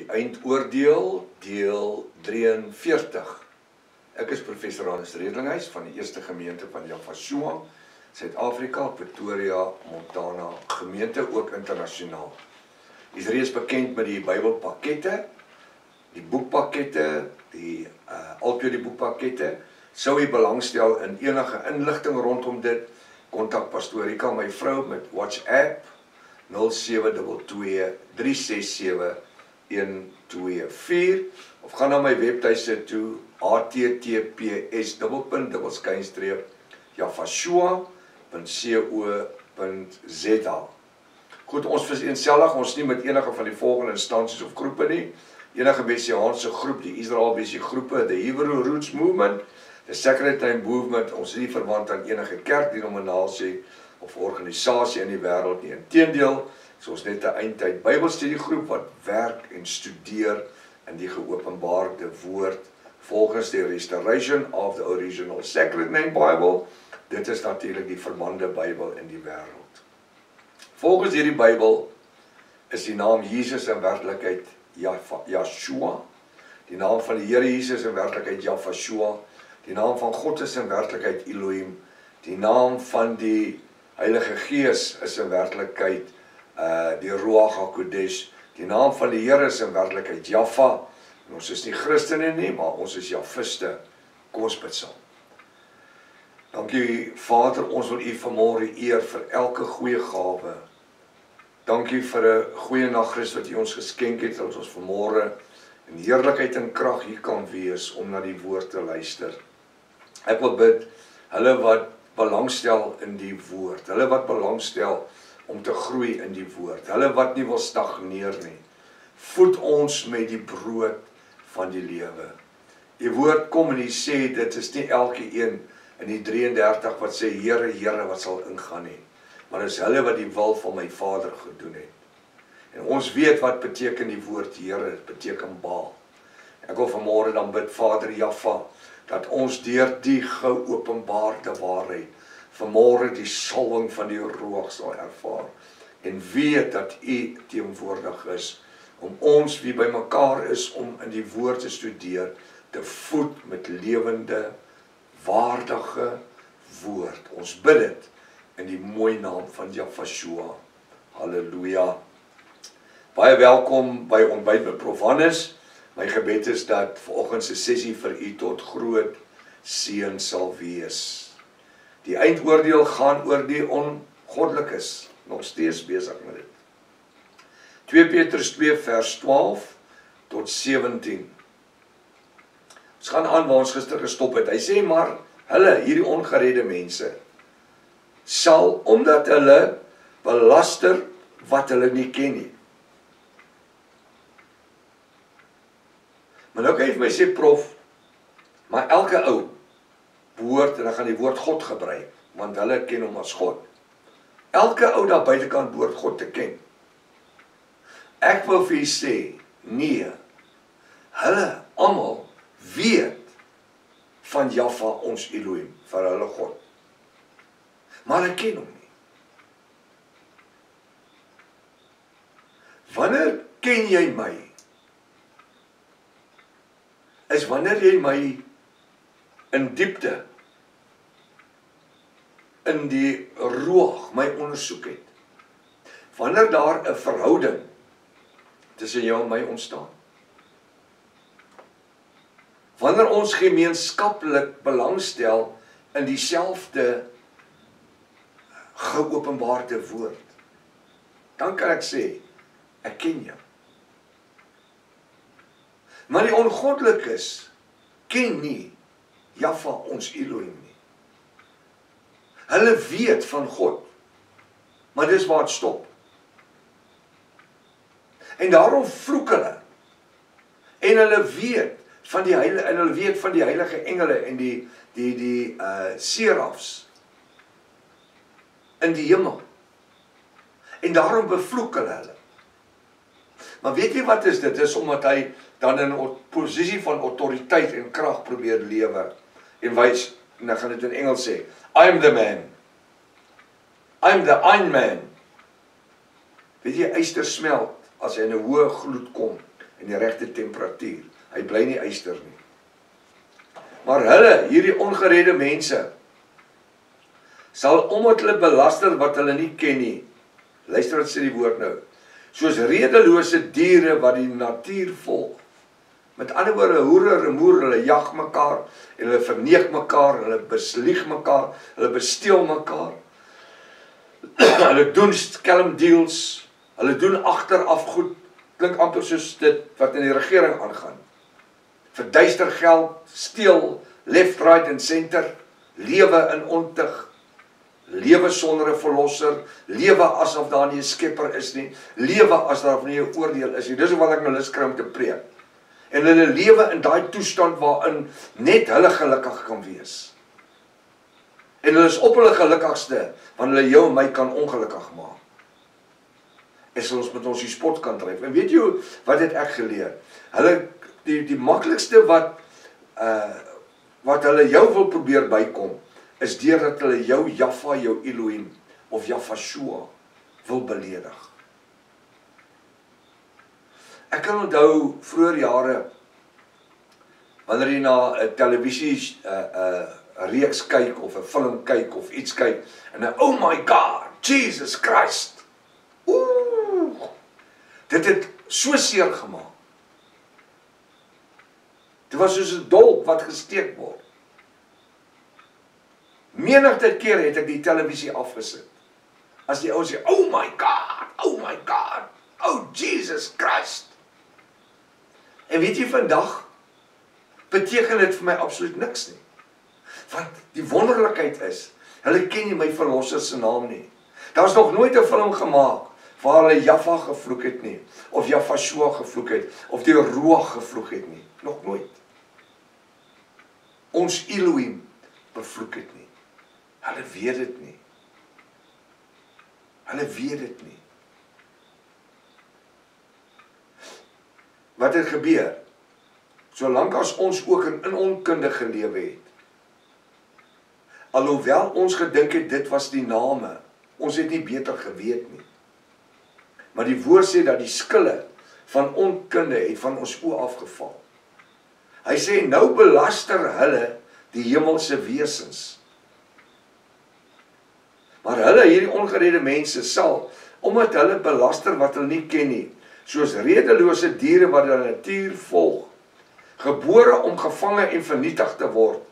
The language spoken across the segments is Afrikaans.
Die eindoordeel deel 43. Ek is professor Hannes Redlinghuis van die Eerste Gemeente van Jafashua, Suid-Afrika, Pretoria, Montana, gemeente ook internasionaal. Is reeds bekend met die Bybelpakkette, die boekpakkette, die uh altyd die boekpakkette. Sou u belangstel in enige inligting rondom dit, kontak pastoor Rika, my vrou met WhatsApp 0722 367 124 of gaan na my webtuiste toe https://jafashua.co.za. Goed, ons vereensellig ons nie met enige van die volgende instansies of groepe nie. Enige messiaanse groep, die Israel Bessie groepe, the Hebrew Roots Movement, the Sacred Time Movement, ons is nie verwant aan enige kerkdenominasie of organisasie in die wêreld nie. Inteendeel, So ons net 'n eindtyd Bybelstudiegroep wat werk en studeer in die geopenbaarde woord volgens die restoration of the original sacred name Bible. Dit is natuurlik die verbande Bybel in die wêreld. Volgens hierdie Bybel is die naam Jesus in werklikheid Yahshua. Die naam van die Here Jesus in werklikheid Jafashua. Die naam van God is in werklikheid Elohim. Die naam van die Heilige Gees is in werklikheid uh die Ruach HaKodesh. Die naam van die Here is in werklikheid Jaffa. En ons is nie Christene nie, maar ons is Jafiste. Kom ons bid saam. Dankie Vader, ons wil U vanmôre eer vir elke goeie gawe. Dankie vir 'n goeie nagrus wat U ons geskenk het dat ons vanmôre in heerlikheid en krag hier kan wees om na die woord te luister. Ek wil bid hulle wat belangstel in die woord, hulle wat belangstel om te groei in die woord. Hulle wat nie wil stagneer nie. Voed ons met die brood van die lewe. Die woord kom en hy sê dit is nie elke een in die 33 wat sê Here, Here wat sal ingaan nie. Maar dis hulle wat die wil van my Vader gedoen het. En ons weet wat beteken die woord Here, dit beteken Baal. Ek wil vanmôre dan bid Vader Jaffa dat ons deur die geopenbaarde waarheid vanmôre die salwing van die roog sal ervaar en weet dat u teenwoordig is om ons wie bymekaar is om in die woord te studeer te voed met lewende waardige woord. Ons bid dit in die mooi naam van Jafashua. Halleluja. Baie welkom by ontbyt met Prof Hannes. My gebed is dat vanoggend se sessie vir u tot groot seën sal wees. Die eindoordeel gaan oor die ongoddelikes, nog steeds besig met dit. 2 Petrus 2 vers 12 tot 17. Ons gaan aan waar ons gister gestop het. Hy sê maar hulle hierdie ongeredde mense sal omdat hulle belaster wat hulle nie ken nie. Maar nou kyk my sê prof, maar elke ou woord en dan gaan die woord God gebruik want hulle ken hom as God. Elke ou daar buitekant behoort God te ken. Ek wil vir u sê, nee. Hulle almal weet van Jaffa ons Elohim, vir hulle God. Maar hulle ken hom nie. Wanneer ken jy my? Is wanneer jy my in diepte in die roog my ondersoek het. Wanneer daar 'n verhouding tussen jou en my ontstaan. Wanneer ons gemeenskaplik belangstel in dieselfde geopenbaarde woord. Dan kan ek sê ek ken jou. Maar die ongoddelikes ken nie Jaffa ons Elohim nie. Hulle weet van God. Maar dis waar dit stop. En daarom vloek hulle. En hulle weet van die heilige en hulle weet van die heilige engele en die die die uh serafs in die hemel. En daarom bevloek hulle hulle. Maar weet jy wat is dit? Dis omdat hy dan in 'n posisie van autoriteit en krag probeer lewe en wys en dan gaan dit in Engels sê I'm the man. I'm the Iron Man. Weet jy, yster smelt as hy in 'n hoë gloed kom en die regte temperatuur. Hy bly nie yster nie. Maar hulle, hierdie ongeredde mense, sal omdat hulle belaster wat hulle nie ken nie. Luister wat sê die woord nou. Soos redelose diere wat die natuur volg. Met ander woorde, hoere en moer, hulle jag mekaar en hulle verneek mekaar, hulle beslieg mekaar, hulle besteel mekaar. hulle doen skelm deals, hulle doen agteraf goed. Klink amper soos dit wat in die regering aangaan. Verduister geld, steel, left right and center, lewe in ontug, lewe sonder 'n verlosser, lewe asof daar nie 'n skepper is nie, lewe asof daar nie 'n oordeel is nie. Dis wat ek nou lus kry om te preek. En hulle lewe in daai toestand waarin net hulle gelukkig kan wees. En hulle is op hulle gelukkigste wanneer hulle jou en my kan ongelukkig maak. Es ons met ons die spot kan dryf. En weet jy wat het ek geleer? Hulle die die maklikste wat uh wat hulle jou wil probeer bykom is deurdat hulle jou Jaffa, jou Elohim of Jafashua wil beledig. Ek kan onthou vroeër jare wanneer jy na 'n televisie 'n uh, 'n uh, reeks kyk of 'n film kyk of iets kyk en dan oh my god, Jesus Christ. Ooh. Dit het so seer gemaak. Dit was soos 'n dolk wat gesteek word. Menigte keer het ek die televisie afgesit. As die ou sê, "Oh my God, oh my God, oh Jesus Christ." En weet jy vandag beteken dit vir my absoluut niks nie. Want die wonderlikheid is, hulle ken nie my verlosser se naam nie. Daar's nog nooit 'n film gemaak waar hulle Jaffa gevloek het nie of Jafashua gevloek het of die Ruach gevloek het nie. Nog nooit. Ons Elohim bevloek dit nie. Hulle weet dit nie. Hulle weet dit nie. Wat het gebeur? Solank as ons ook in, in onkunde gelewe het. Alhoewel ons gedink het dit was die name, ons het nie beter geweet nie. Maar die woord sê dat die skille van onkunde het van ons oë afgeval. Hy sê nou belaster hulle die hemelse wesens. Maar hulle hierdie ongeredde mense sal omdat hulle belaster wat hulle nie ken nie, soos redelose diere wat hulle natuur volg, gebore om gevange en vernietig te word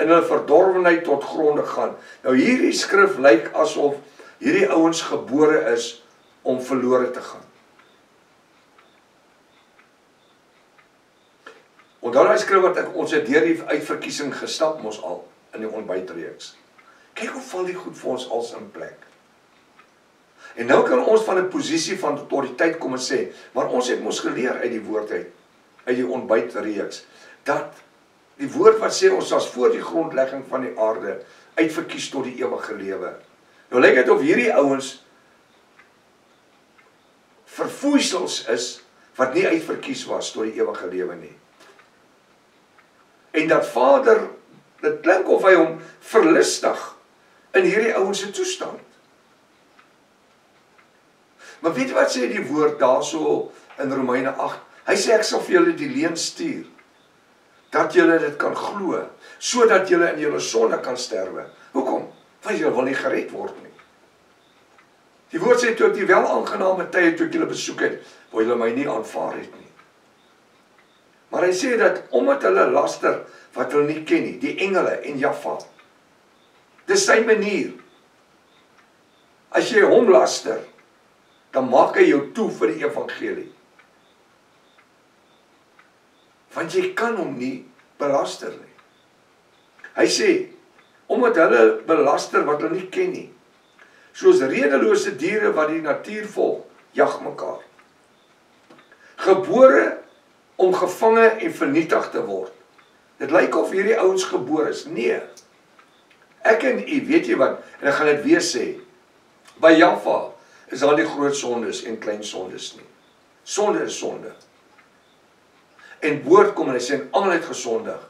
in hulle verdorwenheid tot gronde gaan. Nou hierdie skrif lyk asof hierdie ouens gebore is om verlore te gaan. Onthou daai skrif wat ek ons het deur die uitverkiesing gestap mos al in die ontbytreeks. Kyk hoe val die goed vir ons als in plek. En nou kan ons van 'n posisie van autoriteit kom en sê, maar ons het mos geleer uit die woord uit uit die ontbytreeks dat die woord wat sê ons was voor die grondlegging van die aarde uitverkies tot die ewige lewe. Nou lyk dit of hierdie ouens verfoeisels is wat nie uitverkies was tot die ewige lewe nie en dat Vader dit klink of hy hom verlustig in hierdie ouens se toestand. Maar weet jy wat sê die woord daarso in Romeine 8? Hy sê ek sal vir julle die leuen stuur dat julle dit kan glo sodat julle in julle sonde kan sterwe. Hoekom? Want julle wil nie gered word nie. Die woord sê toe ek die wel aangename tye toe ek julle besoek het, wou julle my nie aanvaar het nie. Maar hy sê dat omdat hulle laster wat hulle nie ken nie, die engele en Jaffa. Dis sy manier. As jy hom laster, dan maak hy jou toe vir die evangelie. Want jy kan hom nie belaster nie. Hy sê omdat hulle belaster wat hulle nie ken nie. Soos redelose diere wat die natuur volg, jag mekaar. Gebore om gevange en vernietig te word. Dit lyk of hierdie ouens gebore is. Nee. Ek en u, weet jy wat? En ek gaan dit weer sê. By Jaffa is daar nie groot sondes en klein sondes nie. Sonde is sonde. En woord kom en hy sê almal het gesondig,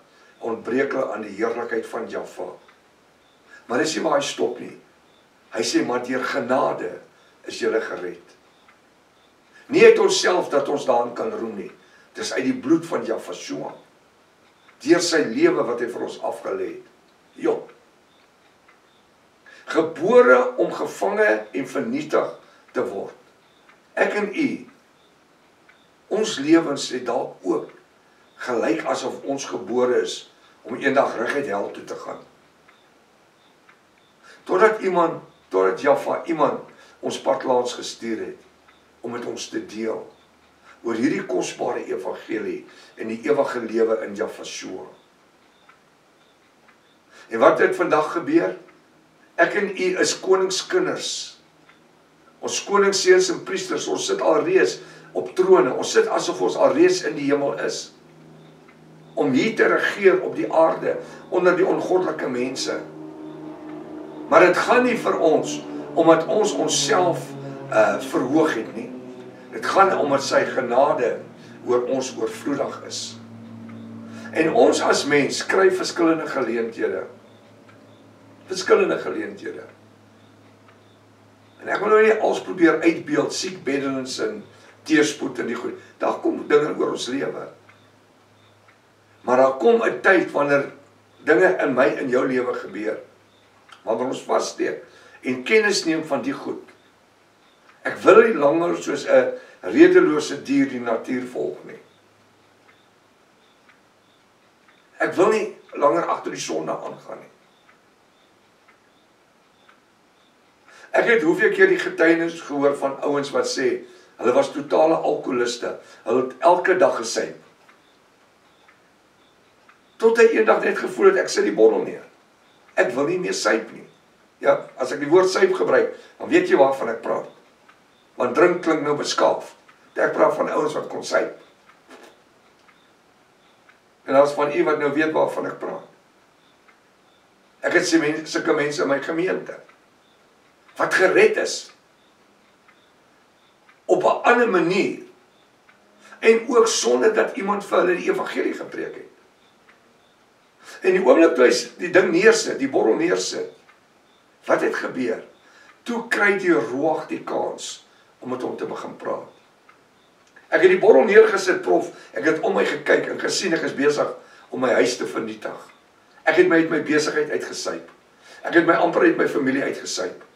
ontbreek hulle aan die heerlikheid van Jaffa. Maar dis nie waar hy stop nie. Hy sê maar deur genade is jy gered. Nie uit onsself dat ons daarin kan roem nie, Dis uit die bloed van Jafashua. Deur sy lewe wat hy vir ons afgelê het. Job. Gebore om gevange en vernietig te word. Ek en u ons lewens het dalk ook gelyk asof ons gebore is om eendag reguit hel toe te gaan. Totdat iemand, totdat Jaffa iemand ons pad langs gestuur het om met ons te deel oor hierdie kosbare evangelie en die ewige lewe in Jafashua. En wat het vandag gebeur? Ek en u is koningskinders. Ons koningsseuns en priesters, ons sit alreeds op trone. Ons sit asof ons alreeds in die hemel is om hier te regeer op die aarde onder die ongoddelike mense. Maar dit gaan nie vir ons omdat ons onsself uh verhoog het nie. Dit gaan omdat sy genade oor ons oorvloedig is. En ons as mens kry verskillende geleenthede. Verskillende geleenthede. En ek wil nou nie als probeer uitbeeld siek beddelings en teerspoed en die goed. Daar kom dinge oor ons lewe. Maar daar kom 'n tyd wanneer dinge in my en jou lewe gebeur. Wanneer ons vassteek en kennis neem van die goed. Ek wil nie langer soos 'n redelose dier die natuur volg nie. Ek wil nie langer agter die sonde aangaan nie. Ek het hoeveel keer die getuienis gehoor van ouens wat sê hulle was totale alkoholiste. Hulle het elke dag gesuip. Tot hy eendag net gevoel het ek sit die bottel neer. Ek wil nie meer suip nie. Ja, as ek die woord suip gebruik, dan weet jy waarvan ek praat. Want drink klink nou beskaaf. Ek praat van ouens wat kon suip. En daar's van u wat nou weet waarvan ek praat. Ek het sien mense, sulke mense in my gemeente wat gered is op 'n ander manier en ook sonder dat iemand vir hulle die evangelie gepreek het. En die oomblik toe hy die ding neersit, die borrel neersit, wat het gebeur? Toe kry die roog die kans om met hom te begin praat. Ek het die borrel neergesit, prof. Ek het om my gekyk en gesien ek is besig om my huis te vernietig. Ek het my uit my besigheid uitgesyp. Ek het my amper uit my familie uitgesyp.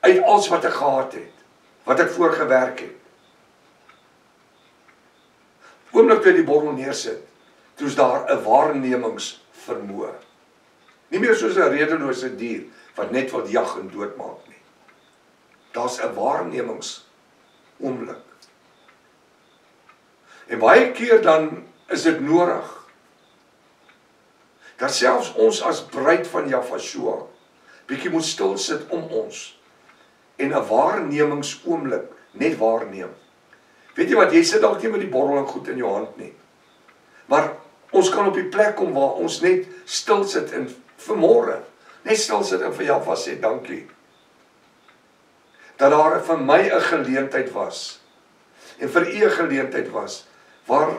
Uit alles wat ek gehad het, wat ek voorgewerk het. Oomblik toe die borrel neersit, toe's daar 'n waarnemingsvermoë. Nie meer soos 'n redelose dier wat net wil jag en doodmaak nie. Daar's 'n waarnemings oomblik. En baie keer dan is dit nodig dat selfs ons as bruid van Jafashua bietjie moet stil sit om ons en 'n waarnemingsoomblik net waarneem. Weet jy wat, jy sit dalk nie met die borrel en goed in jou hand nie. Maar ons kan op die plek kom waar ons net stil sit en vermôre net stil sit en vir Jaffa sê dankie. Dat daar vir my 'n geleentheid was en vir u 'n geleentheid was waar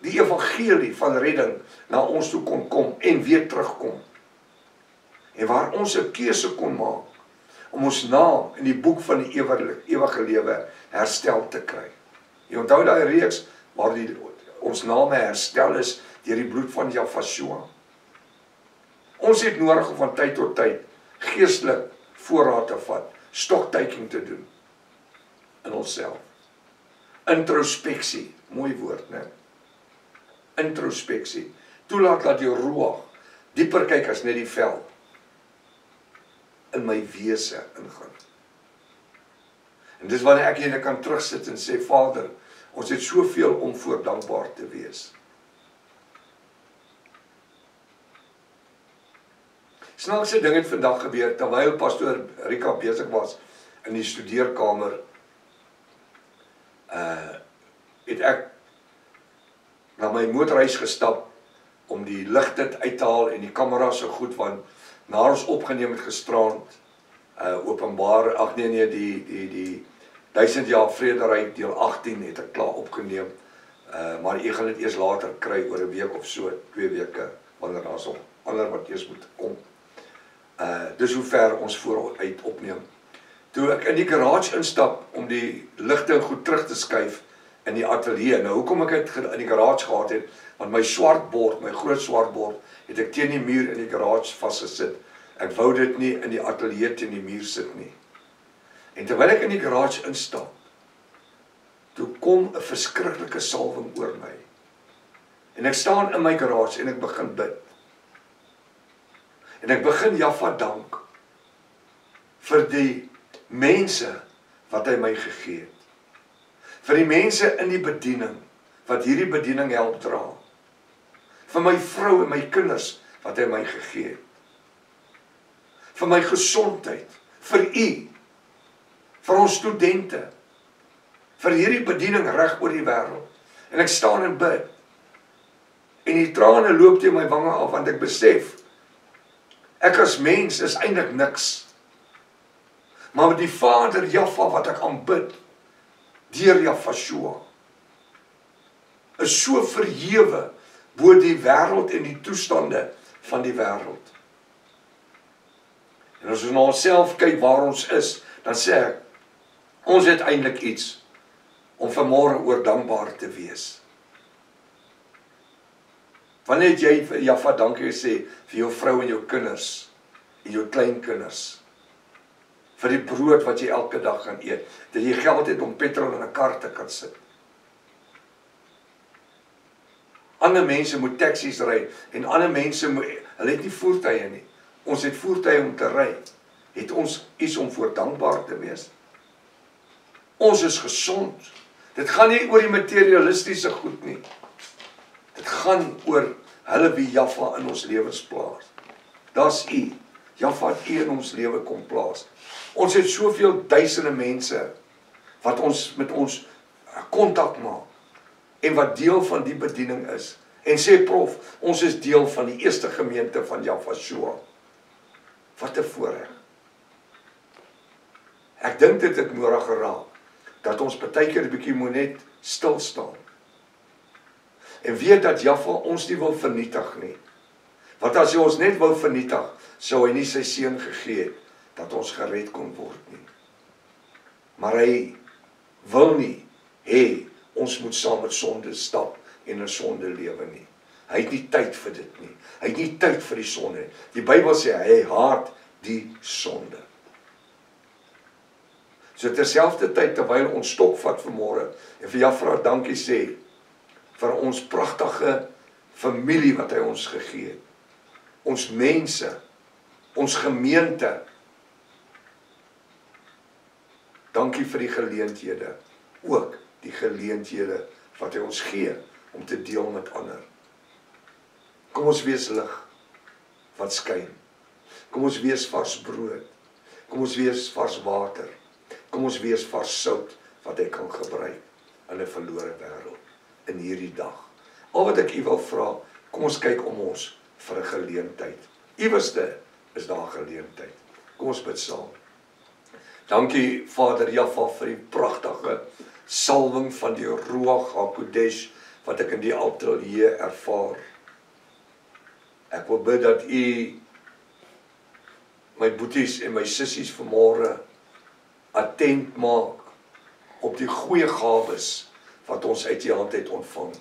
die evangelie van redding na ons toe kon kom en weer terugkom. En waar ons 'n keuse kon maak om ons naam in die boek van die ewige ewige lewe herstel te kry. Jy onthou daai reeks waar die ons name herstel is deur die bloed van Jafashua. Ons het nodig om van tyd tot tyd geestelik voorraad te vat, stoktaking te doen in onsself. Introspeksie mooi woord, né? Introspeksie. Toelaat dat jou roog dieper kyk as net die vel in my wese ingaan. En dis wanneer ek eendag kan terugsit en sê Vader, ons het soveel om voor dankbaar te wees. Snaakse ding het vandag gebeur terwyl pastoor Rika besig was in die studeerkamer. Uh het ek na my motorhuis gestap om die ligte uit te haal en die kamera so goed want na ons opgeneem het gisterand uh openbaar ag nee nee die die die 1000 jaar vrederyk deel 18 het ek klaar opgeneem. Uh maar ek gaan dit eers later kry oor 'n week of so, 2 weke wanneer daar so ander wat eers moet kom. Uh dis hoe ver ons vooruit opneem. Toe ek in die garage instap om die ligte goed terug te skuif, in die ateljee. Nou hoekom ek dit in die garage gehad het, want my swart bord, my groot swart bord, het ek teen die muur in die garage vasgesit. Ek wou dit nie in die ateljee teen die muur sit nie. En terwyl ek in die garage instap, toe kom 'n verskriklike salwing oor my. En ek staan in my garage en ek begin bid. En ek begin Jaffa dank vir die mense wat hy my gegee het. Vir die mense in die bediening wat hierdie bediening help dra. Vir my vrou en my kinders wat hy my gegee het. Vir my gesondheid, vir u, vir ons studente, vir hierdie bediening reg oor die wêreld. En ek staan en bid. En die trane loop teen my wange af want ek besef ek as mens is eintlik niks. Maar met die Vader Jaffa wat ek aanbid deur Jafashua is so verhewe bo die wêreld en die toestande van die wêreld. En as ons na onsself kyk waar ons is, dan sê ek ons het eintlik iets om vanmôre oor dankbaar te wees. Wanneer jy vir Jaffa dankie gesê vir jou vrou en jou kinders en jou kleinkinders? Vir die brood wat jy elke dag gaan eet, dat jy geld het om petrol in 'n kar te kan sit. Ander mense moet taksies ry en ander mense moet hulle het nie voertuie nie. Ons het voertuie om te ry. Het ons iets om voor dankbaar te wees? Ons is gesond. Dit gaan nie oor die materialistiese goed nie. Dit gaan oor hulle wie Jaffa in ons lewens plaas. Daar's U. Jaffa het U in ons lewe kom plaas. Ons het soveel duisende mense wat ons met ons kontak maak en wat deel van die bediening is. En sê prof, ons is deel van die eerste gemeente van Jaffa Shoa. Wat 'n voorreg. Ek dink dit het nodig geraak dat ons baie keer 'n bietjie moet net stil staan. En weet dat Jaffa ons nie wil vernietig nie. Want as hy ons net wou vernietig, sou hy nie sy seun gegee het dat ons gered kon word nie. Maar hy wil nie hê ons moet saam met sonde stap en 'n sonde lewe nie. Hy het nie tyd vir dit nie. Hy het nie tyd vir die sonde. Die Bybel sê hy haat die sonde. So terselfdertyd terwyl ons stop vat vanmôre en vir Jafra dankie sê vir ons pragtige familie wat hy ons gegee het. Ons mense, ons gemeente. Dankie vir die geleenthede, ook die geleenthede wat hy ons gee om te deel met ander. Kom ons wees lig wat skyn. Kom ons wees vars brood. Kom ons wees vars water. Kom ons wees vars sout wat hy kan gebruik in 'n verlore wêreld in hierdie dag. Al wat ek u wil vra, kom ons kyk om ons vir 'n geleentheid. Iewerste is daar geleentheid. Kom ons bid saam. Dankie Vader Jaffa vir die pragtige salwing van die Ruach HaKodesh wat ek in die ateljee ervaar. Ek wil bid dat u my boeties en my sissies vanmôre attent maak op die goeie gawes wat ons uit U hand het ontvang.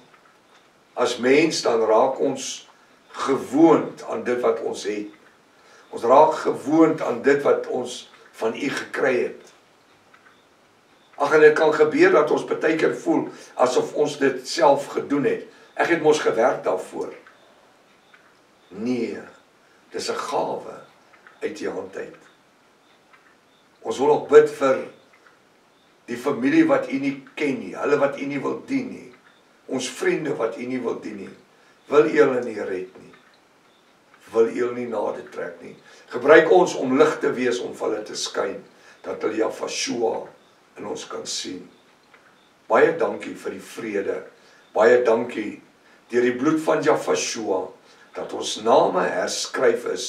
As mens dan raak ons gewoond aan dit wat ons het. Ons raak gewoond aan dit wat ons van U gekry het. Ag en dit kan gebeur dat ons baie keer voel asof ons dit self gedoen het. Ek het mos gewerk daarvoor. Nee, dis 'n gawe uit U hand uit. Ons wil ook bid vir die familie wat U nie ken nie, hulle wat U nie wil dien nie. Ons vriende wat U nie wil dien nie. Wil U hulle nie red nie? Wil hulle nie nader trek nie? Gebruik ons om lig te wees om hulle te skyn dat hulle Jafashua in ons kan sien. Baie dankie vir die vrede. Baie dankie deur die bloed van Jafashua dat ons name herskryf is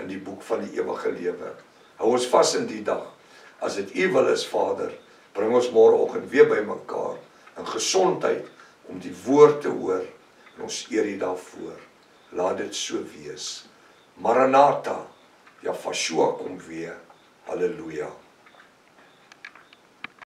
in die boek van die ewige lewe. Hou ons vas in die dag. As dit U wil is, Vader, bring ons môreoggend weer bymekaar in gesondheid om die woord te hoor ons eer U daarvoor. Laat dit so wees. Maranatha. Fashua kom weer. Halleluja.